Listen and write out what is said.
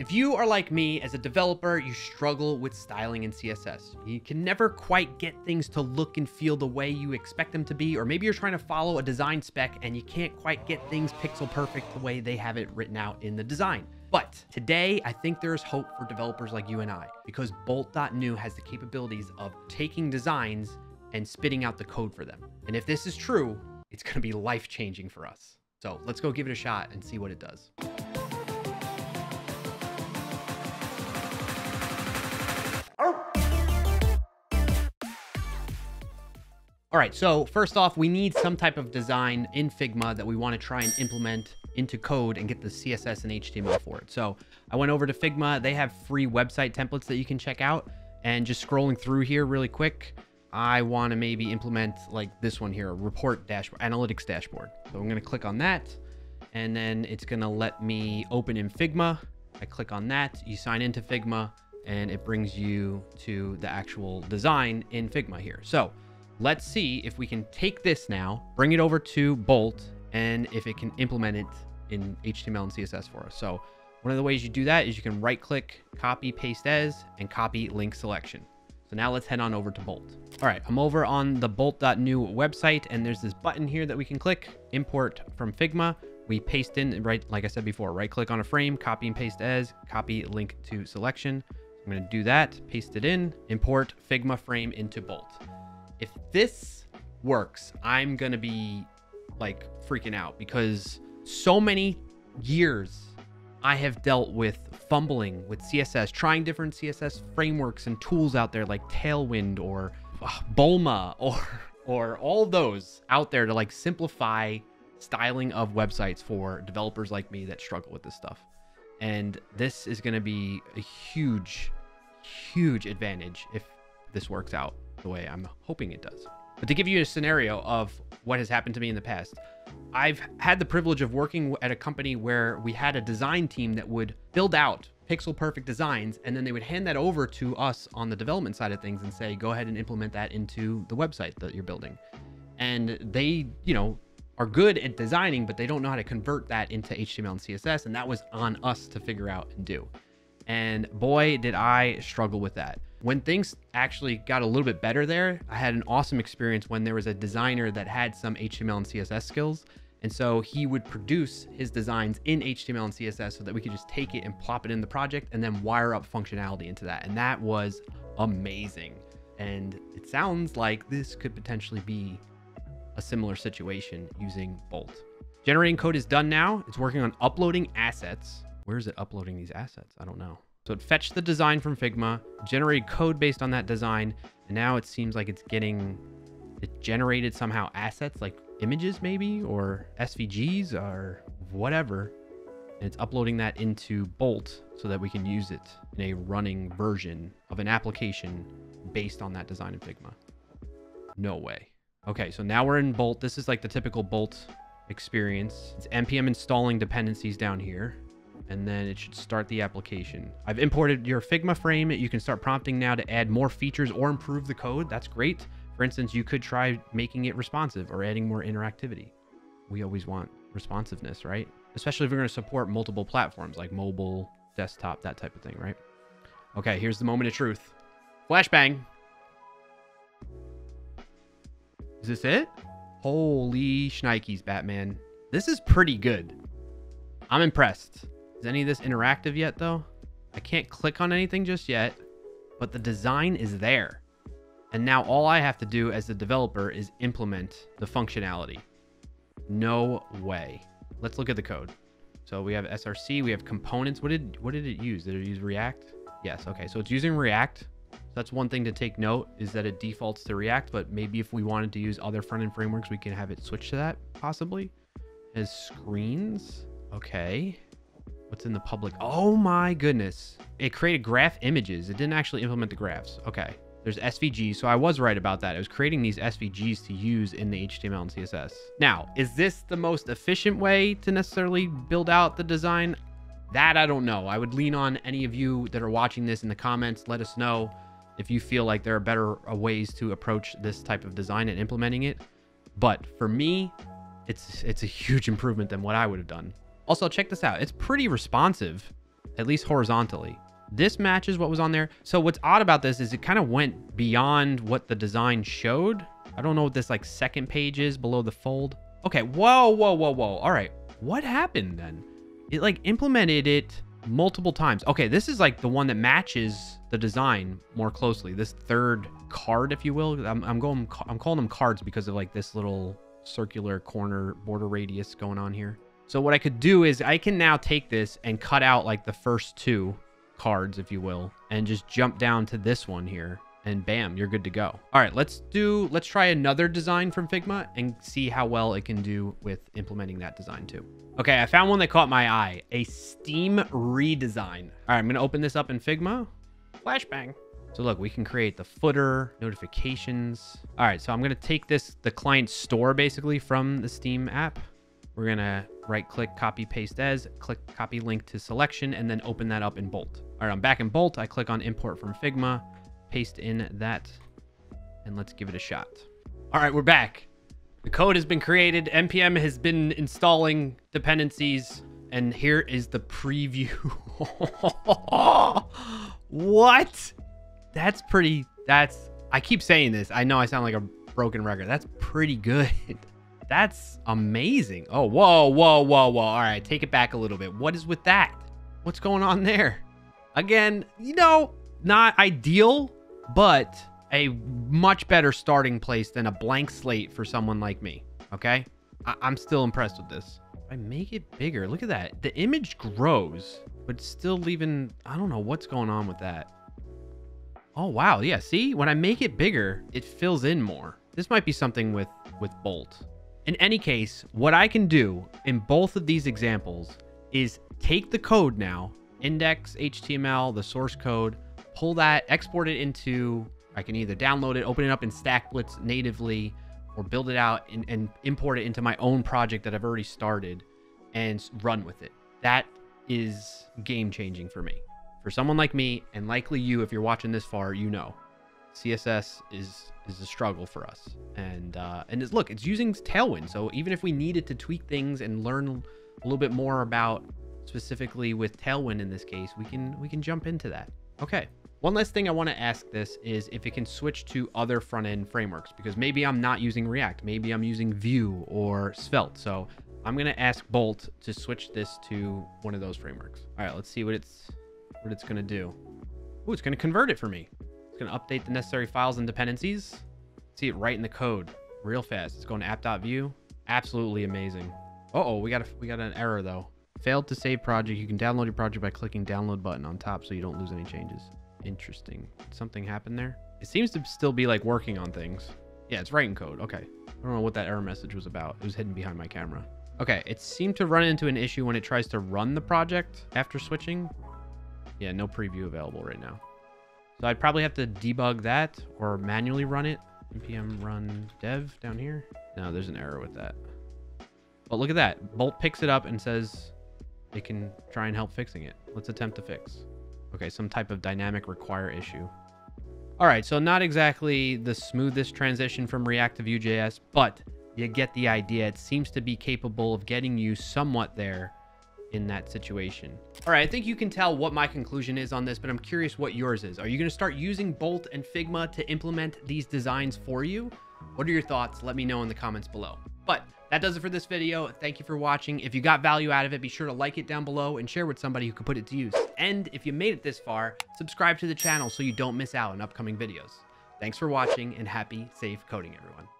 If you are like me as a developer, you struggle with styling in CSS. You can never quite get things to look and feel the way you expect them to be, or maybe you're trying to follow a design spec and you can't quite get things pixel perfect the way they have it written out in the design. But today, I think there's hope for developers like you and I, because Bolt.new has the capabilities of taking designs and spitting out the code for them. And if this is true, it's going to be life changing for us. So let's go give it a shot and see what it does. All right, so first off, we need some type of design in Figma that we want to try and implement into code and get the CSS and HTML for it. So I went over to Figma. They have free website templates that you can check out. And just scrolling through here really quick, I want to maybe implement like this one here, a report dashboard, analytics dashboard. So I'm going to click on that and then it's going to let me open in Figma. I click on that, you sign into Figma and it brings you to the actual design in Figma here. So let's see if we can take this now, bring it over to Bolt and if it can implement it in HTML and CSS for us. So one of the ways you do that is you can right click, copy, paste as, and copy link selection. So now let's head on over to Bolt. All right, I'm over on the bolt.new website and there's this button here that we can click, import from Figma. We paste in, right, like I said before, right click on a frame, copy and paste as, copy link to selection. I'm gonna do that, paste it in, import Figma frame into Bolt. If this works, I'm gonna be like freaking out because so many years I have dealt with fumbling with CSS, trying different CSS frameworks and tools out there like Tailwind or uh, Bulma or or all those out there to like simplify styling of websites for developers like me that struggle with this stuff. And this is going to be a huge huge advantage if this works out the way I'm hoping it does. But to give you a scenario of what has happened to me in the past, I've had the privilege of working at a company where we had a design team that would build out pixel perfect designs and then they would hand that over to us on the development side of things and say go ahead and implement that into the website that you're building. And they you know are good at designing but they don't know how to convert that into html and css and that was on us to figure out and do. And boy did i struggle with that when things actually got a little bit better there, I had an awesome experience when there was a designer that had some HTML and CSS skills. And so he would produce his designs in HTML and CSS so that we could just take it and plop it in the project and then wire up functionality into that. And that was amazing. And it sounds like this could potentially be a similar situation using Bolt. Generating code is done now. It's working on uploading assets. Where is it uploading these assets? I don't know. So it fetched the design from Figma, generated code based on that design, and now it seems like it's getting it generated somehow assets like images maybe or SVGs or whatever. And it's uploading that into Bolt so that we can use it in a running version of an application based on that design in Figma. No way. Okay, so now we're in Bolt. This is like the typical Bolt experience. It's npm installing dependencies down here and then it should start the application. I've imported your Figma frame. You can start prompting now to add more features or improve the code. That's great. For instance, you could try making it responsive or adding more interactivity. We always want responsiveness, right? Especially if we're going to support multiple platforms like mobile, desktop, that type of thing, right? Okay, here's the moment of truth. Flashbang. Is this it? Holy shnikes, Batman. This is pretty good. I'm impressed. Is any of this interactive yet, though? I can't click on anything just yet, but the design is there. And now all I have to do as the developer is implement the functionality. No way. Let's look at the code. So we have SRC, we have components. What did what did it use? Did it use React? Yes, okay. So it's using React. That's one thing to take note is that it defaults to React, but maybe if we wanted to use other front-end frameworks, we can have it switch to that possibly. As screens. Okay. What's in the public? Oh my goodness. It created graph images. It didn't actually implement the graphs. Okay. There's SVGs. So I was right about that. It was creating these SVGs to use in the HTML and CSS. Now, is this the most efficient way to necessarily build out the design? That I don't know. I would lean on any of you that are watching this in the comments. Let us know if you feel like there are better uh, ways to approach this type of design and implementing it. But for me, it's it's a huge improvement than what I would have done. Also, check this out. It's pretty responsive at least horizontally. This matches what was on there. So what's odd about this is it kind of went beyond what the design showed. I don't know what this like second page is below the fold. Okay, whoa, whoa, whoa, whoa. All right, what happened then? It like implemented it multiple times. Okay, this is like the one that matches the design more closely. This third card, if you will. I'm, I'm going, I'm calling them cards because of like this little circular corner border radius going on here. So what I could do is I can now take this and cut out like the first two cards, if you will, and just jump down to this one here and bam, you're good to go. All right, let's do, let's try another design from Figma and see how well it can do with implementing that design too. Okay, I found one that caught my eye, a Steam redesign. All right, I'm gonna open this up in Figma. Flashbang. So look, we can create the footer, notifications. All right, so I'm gonna take this, the client store basically from the Steam app. We're gonna right click, copy, paste as, click copy link to selection, and then open that up in Bolt. All right, I'm back in Bolt. I click on import from Figma paste in that, and let's give it a shot. All right, we're back. The code has been created. NPM has been installing dependencies, and here is the preview. what? That's pretty, that's, I keep saying this. I know I sound like a broken record. That's pretty good. That's amazing. Oh, whoa, whoa, whoa, whoa. All right, take it back a little bit. What is with that? What's going on there? Again, you know, not ideal, but a much better starting place than a blank slate for someone like me. Okay. I- am still impressed with this. I make it bigger. Look at that. The image grows, but still leaving, I don't know what's going on with that. Oh, wow. Yeah. See, when I make it bigger, it fills in more. This might be something with, with Bolt. In any case, what I can do in both of these examples is take the code now, index HTML, the source code, pull that, export it into, I can either download it, open it up in StackBlitz natively, or build it out and, and import it into my own project that I've already started and run with it. That is game changing for me. For someone like me, and likely you, if you're watching this far, you know, CSS is is a struggle for us. And uh, and it's, look, it's using Tailwind, so even if we needed to tweak things and learn a little bit more about specifically with Tailwind in this case, we can we can jump into that. Okay. One last thing I want to ask this is if it can switch to other front-end frameworks, because maybe I'm not using React, maybe I'm using Vue or Svelte. So I'm to ask Bolt to switch this to one of those frameworks. All right, let's see what it's what it's to do. Oh, it's to convert it for me. To update the necessary files and dependencies. See it right in the code real fast. It's going to app.vue. Absolutely amazing. Uh-oh, we got a, we got an error though. Failed to save project. You can download your project by clicking download button on top so you don't lose any changes. Interesting. Something happened there? It seems to still be like working on things. Yeah, it's writing code. Okay. I don't know what that error message was about. It was hidden behind my camera. Okay, it seemed to run into an issue when it tries to run the project after switching. Yeah, no preview available right now. So I'd probably have to debug that or manually run it. npm run dev down here. No, there's an error with that. But look at that. Bolt picks it up and says it can try and help fixing it. Let's attempt to fix. Okay, some type of dynamic require issue. All right, so not exactly the smoothest transition from React to Vue.js, but you get the idea. It seems to be capable of getting you somewhat there in that situation. All right, I think you can tell what my conclusion is on this, but I'm curious what yours is. Are you gonna start using Bolt and Figma to implement these designs for you? What are your thoughts? Let me know in the comments below. But that does it for this video. Thank you for watching. If you got value out of it, be sure to like it down below and share with somebody who could put it to use. And if you made it this far, subscribe to the channel so you don't miss out on upcoming videos. Thanks for watching and happy, safe coding, everyone.